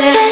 there